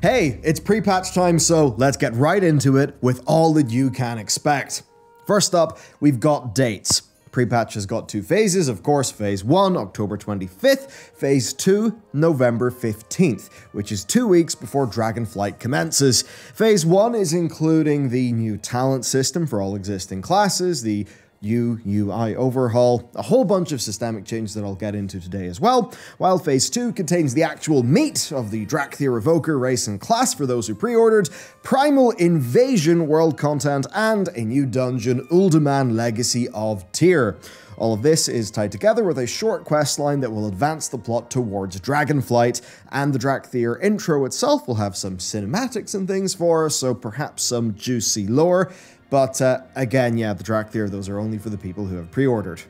Hey, it's pre-patch time, so let's get right into it with all that you can expect. First up, we've got dates. Pre-patch has got two phases, of course, phase 1, October 25th, phase 2, November 15th, which is two weeks before Dragonflight commences. Phase 1 is including the new talent system for all existing classes, the UI overhaul, a whole bunch of systemic changes that I'll get into today as well, while Phase 2 contains the actual meat of the Dracthyr Evoker race and class for those who pre-ordered, Primal Invasion world content, and a new dungeon, Uldaman Legacy of Tyr. All of this is tied together with a short quest line that will advance the plot towards Dragonflight, and the Dracthyr intro itself will have some cinematics and things for us, so perhaps some juicy lore. But uh, again, yeah, the Dracthyr, those are only for the people who have pre-ordered.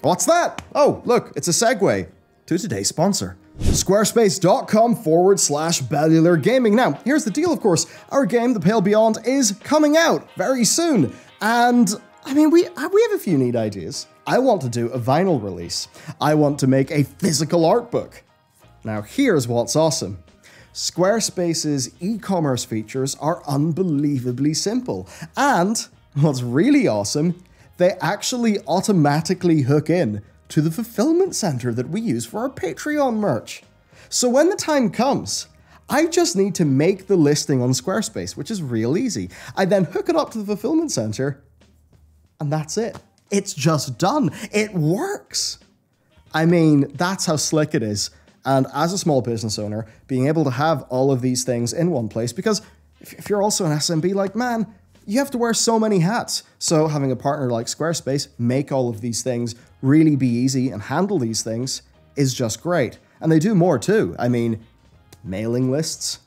What's that? Oh, look, it's a segue to today's sponsor. Squarespace.com forward slash Bellular Gaming. Now, here's the deal, of course. Our game, The Pale Beyond, is coming out very soon. And, I mean, we, uh, we have a few neat ideas. I want to do a vinyl release. I want to make a physical art book. Now, here's what's awesome. Squarespace's e-commerce features are unbelievably simple. And what's really awesome, they actually automatically hook in to the fulfillment center that we use for our Patreon merch. So when the time comes, I just need to make the listing on Squarespace, which is real easy. I then hook it up to the fulfillment center, and that's it. It's just done. It works. I mean, that's how slick it is. And as a small business owner, being able to have all of these things in one place, because if you're also an SMB, like, man, you have to wear so many hats. So having a partner like Squarespace make all of these things really be easy and handle these things is just great. And they do more too. I mean, mailing lists,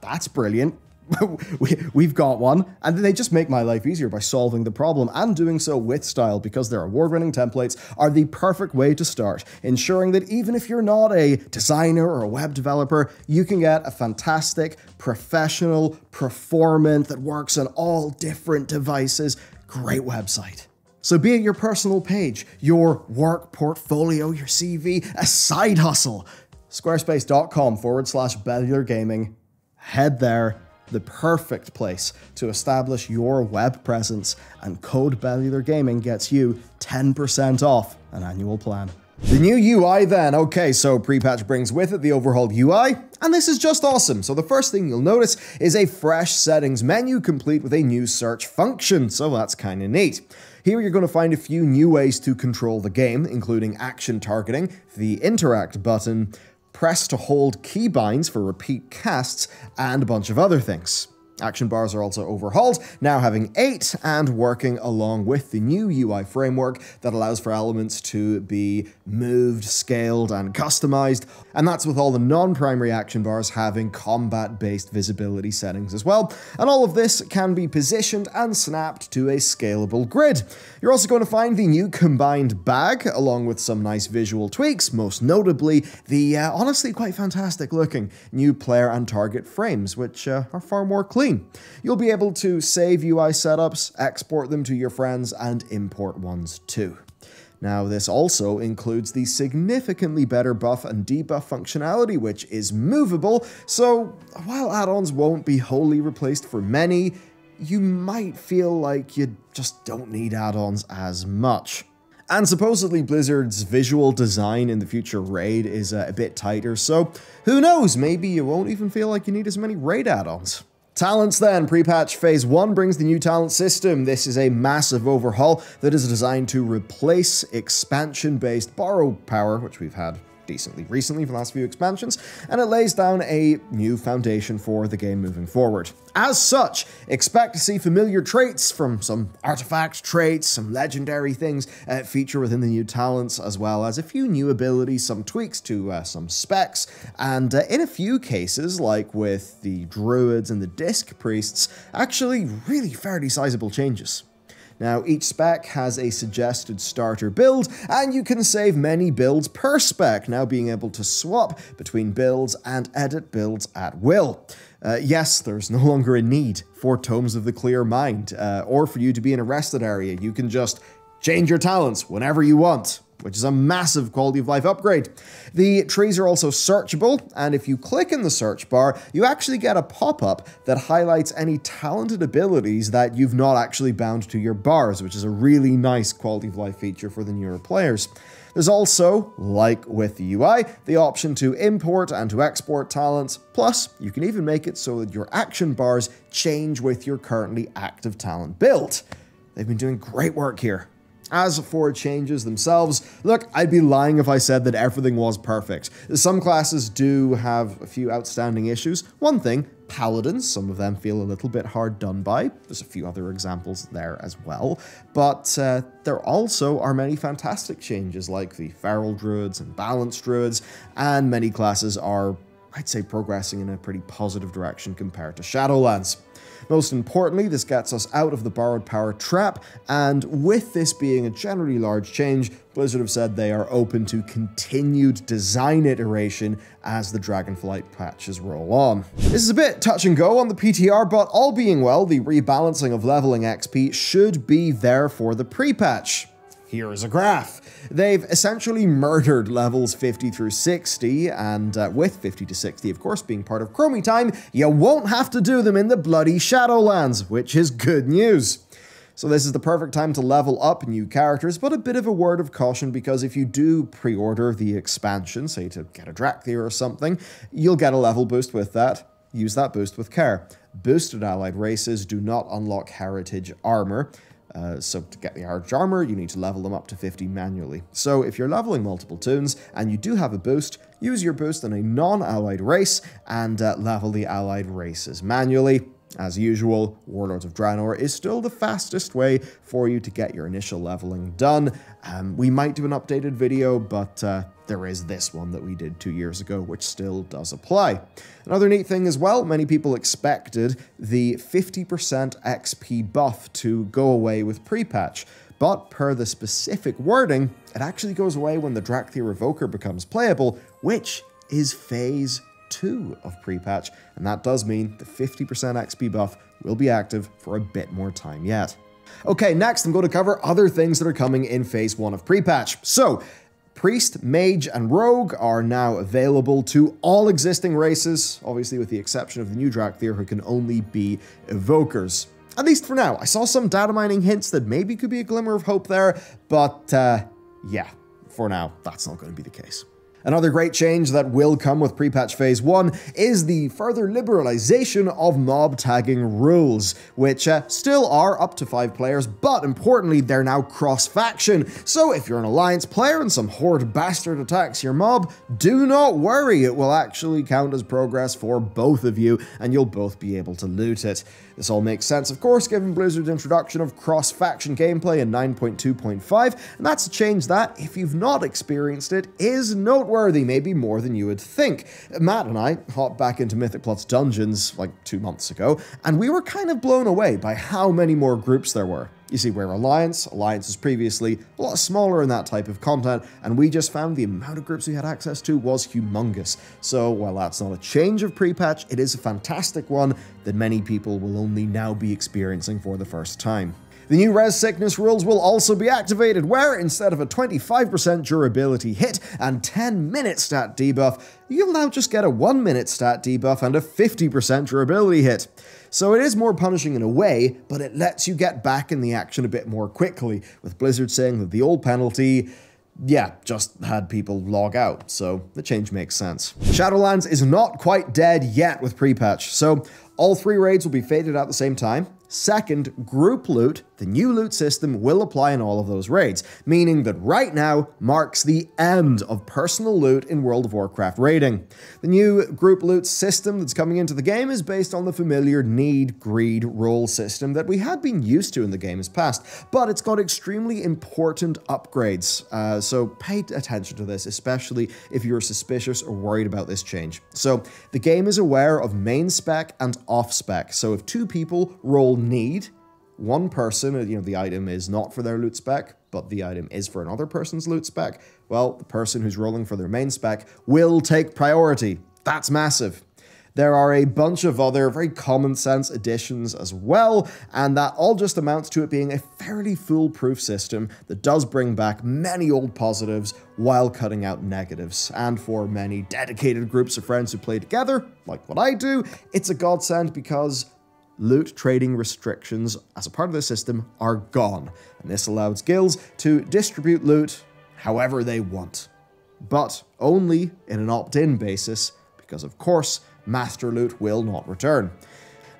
that's brilliant. we, have got one, and they just make my life easier by solving the problem and doing so with style because their award winning templates are the perfect way to start, ensuring that even if you're not a designer or a web developer, you can get a fantastic, professional, performant that works on all different devices. Great website. So, be it your personal page, your work portfolio, your CV, a side hustle, squarespace.com forward slash Bellular Gaming. Head there the perfect place to establish your web presence, and Code Bellular Gaming gets you 10% off an annual plan. The new UI then, okay, so pre-patch brings with it the overhauled UI, and this is just awesome. So the first thing you'll notice is a fresh settings menu complete with a new search function, so that's kinda neat. Here you're going to find a few new ways to control the game, including action targeting, the interact button, press to hold keybinds for repeat casts, and a bunch of other things. Action bars are also overhauled, now having 8 and working along with the new UI framework that allows for elements to be moved, scaled, and customized. And that's with all the non-primary action bars having combat-based visibility settings as well. And all of this can be positioned and snapped to a scalable grid. You're also going to find the new combined bag, along with some nice visual tweaks, most notably the uh, honestly quite fantastic looking new player and target frames, which uh, are far more clean You'll be able to save UI setups, export them to your friends, and import ones too. Now, this also includes the significantly better buff and debuff functionality, which is movable, so while add-ons won't be wholly replaced for many, you might feel like you just don't need add-ons as much. And supposedly Blizzard's visual design in the future raid is uh, a bit tighter, so who knows, maybe you won't even feel like you need as many raid add-ons. Talents then, pre-patch phase 1 brings the new talent system. This is a massive overhaul that is designed to replace expansion-based borrow power, which we've had decently recently for the last few expansions, and it lays down a new foundation for the game moving forward. As such, expect to see familiar traits from some artifact traits, some legendary things uh, feature within the new talents, as well as a few new abilities, some tweaks to uh, some specs, and uh, in a few cases, like with the druids and the disc priests, actually really fairly sizable changes. Now, each spec has a suggested starter build, and you can save many builds per spec, now being able to swap between builds and edit builds at will. Uh, yes, there's no longer a need for Tomes of the Clear Mind, uh, or for you to be in a rested area. You can just change your talents whenever you want. Which is a massive quality of life upgrade. The trees are also searchable, and if you click in the search bar, you actually get a pop up that highlights any talented abilities that you've not actually bound to your bars, which is a really nice quality of life feature for the newer players. There's also, like with the UI, the option to import and to export talents, plus you can even make it so that your action bars change with your currently active talent build. They've been doing great work here. As for changes themselves, look, I'd be lying if I said that everything was perfect. Some classes do have a few outstanding issues. One thing, paladins, some of them feel a little bit hard done by. There's a few other examples there as well. But uh, there also are many fantastic changes like the feral druids and balanced druids, and many classes are, I'd say, progressing in a pretty positive direction compared to Shadowlands. Most importantly, this gets us out of the borrowed power trap, and with this being a generally large change, Blizzard have said they are open to continued design iteration as the Dragonflight patches roll on. This is a bit touch and go on the PTR, but all being well, the rebalancing of leveling XP should be there for the pre-patch. Here is a graph. They've essentially murdered levels 50 through 60, and uh, with 50 to 60, of course, being part of Chromie time, you won't have to do them in the bloody Shadowlands, which is good news. So this is the perfect time to level up new characters, but a bit of a word of caution because if you do pre-order the expansion, say to get a Dracthyr or something, you'll get a level boost with that. Use that boost with care. Boosted allied races do not unlock heritage armor, uh, so to get the Arch Armor, you need to level them up to 50 manually. So if you're leveling multiple toons and you do have a boost, use your boost on a non-allied race and uh, level the allied races manually. As usual, Warlords of Draenor is still the fastest way for you to get your initial leveling done. Um, we might do an updated video, but uh, there is this one that we did two years ago, which still does apply. Another neat thing as well, many people expected the 50% XP buff to go away with pre-patch, but per the specific wording, it actually goes away when the Dracthyr Evoker becomes playable, which is phase 2 of pre-patch, and that does mean the 50% XP buff will be active for a bit more time yet. Okay, next I'm going to cover other things that are coming in Phase 1 of pre-patch. So, Priest, Mage, and Rogue are now available to all existing races, obviously with the exception of the new Dracthyr who can only be Evokers. At least for now. I saw some data mining hints that maybe could be a glimmer of hope there, but uh, yeah, for now, that's not going to be the case. Another great change that will come with pre-patch phase 1 is the further liberalization of mob tagging rules, which uh, still are up to 5 players, but importantly they're now cross-faction, so if you're an alliance player and some horde bastard attacks your mob, do not worry, it will actually count as progress for both of you, and you'll both be able to loot it. This all makes sense, of course, given Blizzard's introduction of cross-faction gameplay in 9.2.5, and that's a change that, if you've not experienced it, is noteworthy, maybe more than you would think. Matt and I hopped back into Mythic Plus Dungeons like two months ago, and we were kind of blown away by how many more groups there were. You see, we're Alliance. Alliance was previously a lot smaller in that type of content, and we just found the amount of groups we had access to was humongous. So, while that's not a change of pre-patch, it is a fantastic one that many people will only now be experiencing for the first time. The new res sickness rules will also be activated, where instead of a 25% durability hit and 10 minute stat debuff, you'll now just get a 1 minute stat debuff and a 50% durability hit. So it is more punishing in a way, but it lets you get back in the action a bit more quickly, with Blizzard saying that the old penalty yeah, just had people log out, so the change makes sense. Shadowlands is not quite dead yet with pre-patch, so all three raids will be fated at the same time, Second, group loot, the new loot system will apply in all of those raids, meaning that right now marks the end of personal loot in World of Warcraft raiding. The new group loot system that's coming into the game is based on the familiar need, greed, role system that we had been used to in the game's past, but it's got extremely important upgrades, uh, so pay attention to this, especially if you're suspicious or worried about this change. So the game is aware of main spec and off spec, so if two people roll need. One person, you know, the item is not for their loot spec, but the item is for another person's loot spec. Well, the person who's rolling for their main spec will take priority. That's massive. There are a bunch of other very common sense additions as well, and that all just amounts to it being a fairly foolproof system that does bring back many old positives while cutting out negatives. And for many dedicated groups of friends who play together, like what I do, it's a godsend because loot trading restrictions as a part of the system are gone, and this allows guilds to distribute loot however they want. But only in an opt-in basis, because of course, Master Loot will not return.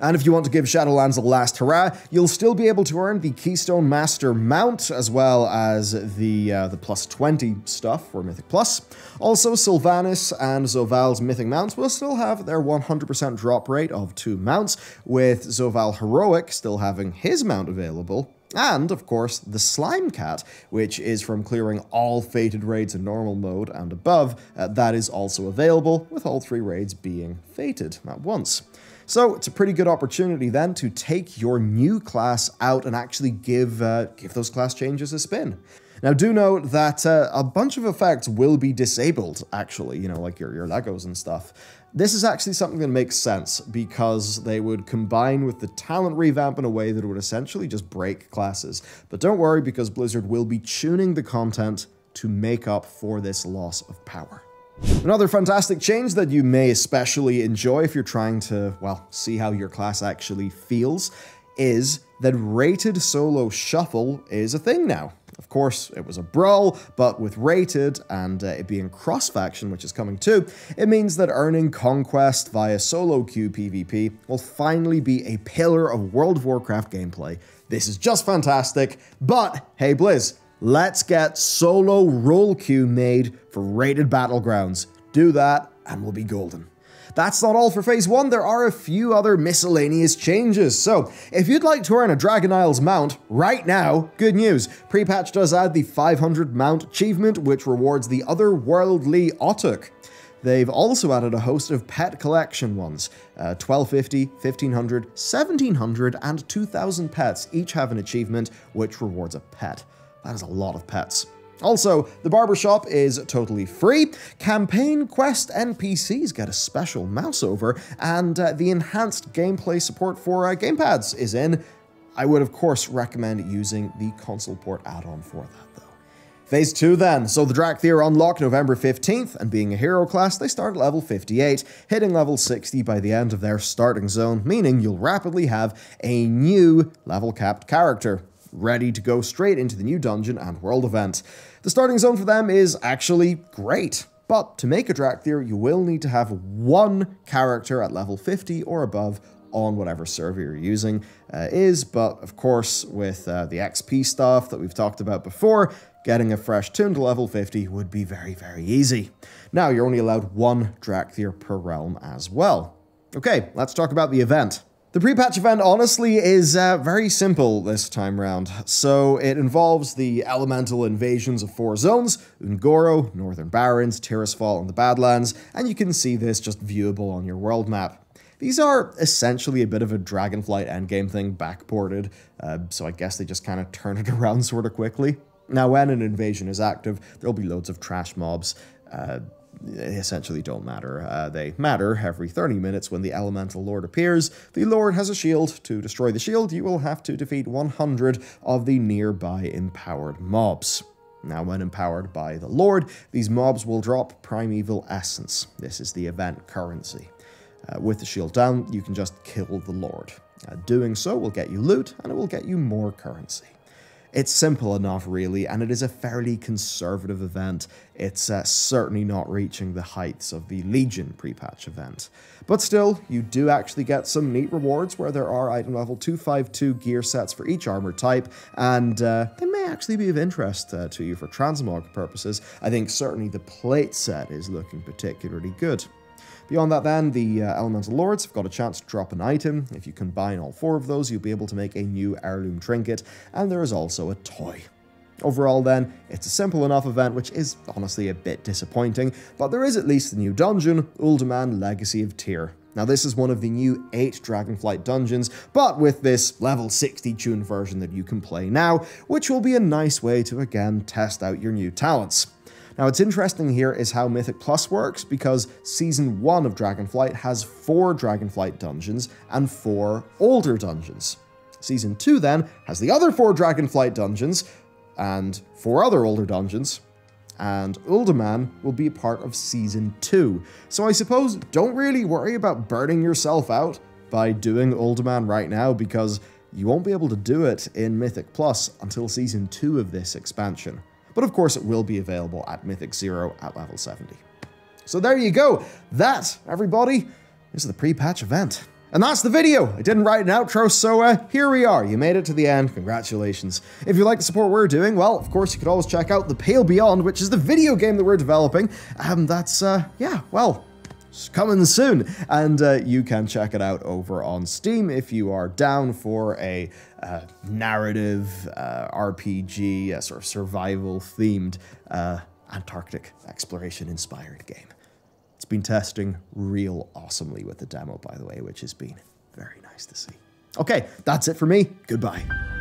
And if you want to give Shadowlands a last hurrah, you'll still be able to earn the Keystone Master mount, as well as the uh, the plus 20 stuff for Mythic Plus. Also, Sylvanas and Zovaal's Mythic mounts will still have their 100% drop rate of two mounts, with Zoval Heroic still having his mount available, and, of course, the Slime Cat, which is from clearing all fated raids in normal mode and above, uh, that is also available, with all three raids being fated at once. So it's a pretty good opportunity then to take your new class out and actually give, uh, give those class changes a spin. Now, do note that uh, a bunch of effects will be disabled, actually, you know, like your, your Legos and stuff. This is actually something that makes sense because they would combine with the talent revamp in a way that would essentially just break classes. But don't worry because Blizzard will be tuning the content to make up for this loss of power. Another fantastic change that you may especially enjoy if you're trying to, well, see how your class actually feels is that rated solo shuffle is a thing now. Of course, it was a brawl, but with rated and uh, it being cross-faction, which is coming too, it means that earning conquest via solo queue PvP will finally be a pillar of World of Warcraft gameplay. This is just fantastic, but hey Blizz, let's get solo roll queue made for rated battlegrounds. Do that and we'll be golden. That's not all for Phase 1, there are a few other miscellaneous changes. So, if you'd like to earn a Dragon Isles mount right now, good news. Pre-patch does add the 500 mount achievement, which rewards the otherworldly Otuk. They've also added a host of pet collection ones. Uh, 1250, 1500, 1700, and 2000 pets each have an achievement which rewards a pet. That is a lot of pets. Also, the barbershop is totally free. Campaign quest NPCs get a special mouse over, and uh, the enhanced gameplay support for uh, gamepads is in. I would, of course, recommend using the ConsolePort add-on for that, though. Phase 2 then. So the Dracthyr unlock November 15th, and being a hero class, they start at level 58, hitting level 60 by the end of their starting zone, meaning you'll rapidly have a new level-capped character ready to go straight into the new dungeon and world event. The starting zone for them is actually great. But to make a Dracthyr, you will need to have one character at level 50 or above on whatever server you're using uh, is, but of course with uh, the XP stuff that we've talked about before, getting a fresh tune to level 50 would be very, very easy. Now, you're only allowed one Dracthyr per realm as well. Okay, let's talk about the event. The pre-patch event honestly is uh, very simple this time round. So it involves the elemental invasions of four zones, Un'Goro, Northern Barrens, Tirisfal, and the Badlands, and you can see this just viewable on your world map. These are essentially a bit of a Dragonflight endgame thing backported, uh, so I guess they just kind of turn it around sort of quickly. Now when an invasion is active, there'll be loads of trash mobs, uh, essentially don't matter. Uh, they matter every 30 minutes when the Elemental Lord appears. The Lord has a shield. To destroy the shield, you will have to defeat 100 of the nearby empowered mobs. Now, when empowered by the Lord, these mobs will drop Primeval Essence. This is the event currency. Uh, with the shield down, you can just kill the Lord. Uh, doing so will get you loot, and it will get you more currency. It's simple enough, really, and it is a fairly conservative event. It's uh, certainly not reaching the heights of the Legion pre-patch event. But still, you do actually get some neat rewards where there are item level 252 gear sets for each armor type, and uh, they may actually be of interest uh, to you for transmog purposes. I think certainly the plate set is looking particularly good. Beyond that then, the uh, Elemental Lords have got a chance to drop an item. If you combine all four of those, you'll be able to make a new heirloom trinket, and there is also a toy. Overall then, it's a simple enough event which is honestly a bit disappointing, but there is at least the new dungeon, Uldaman Legacy of Tyr. Now this is one of the new 8 Dragonflight dungeons, but with this level 60 tune version that you can play now, which will be a nice way to again test out your new talents. Now, what's interesting here is how Mythic Plus works because Season 1 of Dragonflight has four Dragonflight dungeons and four older dungeons. Season 2 then has the other four Dragonflight dungeons and four other older dungeons, and Uldaman will be part of Season 2. So I suppose don't really worry about burning yourself out by doing Uldaman right now because you won't be able to do it in Mythic Plus until Season 2 of this expansion. But of course, it will be available at Mythic Zero at level 70. So there you go. That, everybody, is the pre-patch event. And that's the video. I didn't write an outro, so uh, here we are. You made it to the end. Congratulations. If you like the support we're doing, well, of course, you could always check out The Pale Beyond, which is the video game that we're developing. Um, that's, uh, yeah, well, coming soon. And uh, you can check it out over on Steam if you are down for a uh, narrative uh, RPG, a sort of survival themed uh, Antarctic exploration inspired game. It's been testing real awesomely with the demo, by the way, which has been very nice to see. Okay, that's it for me. Goodbye.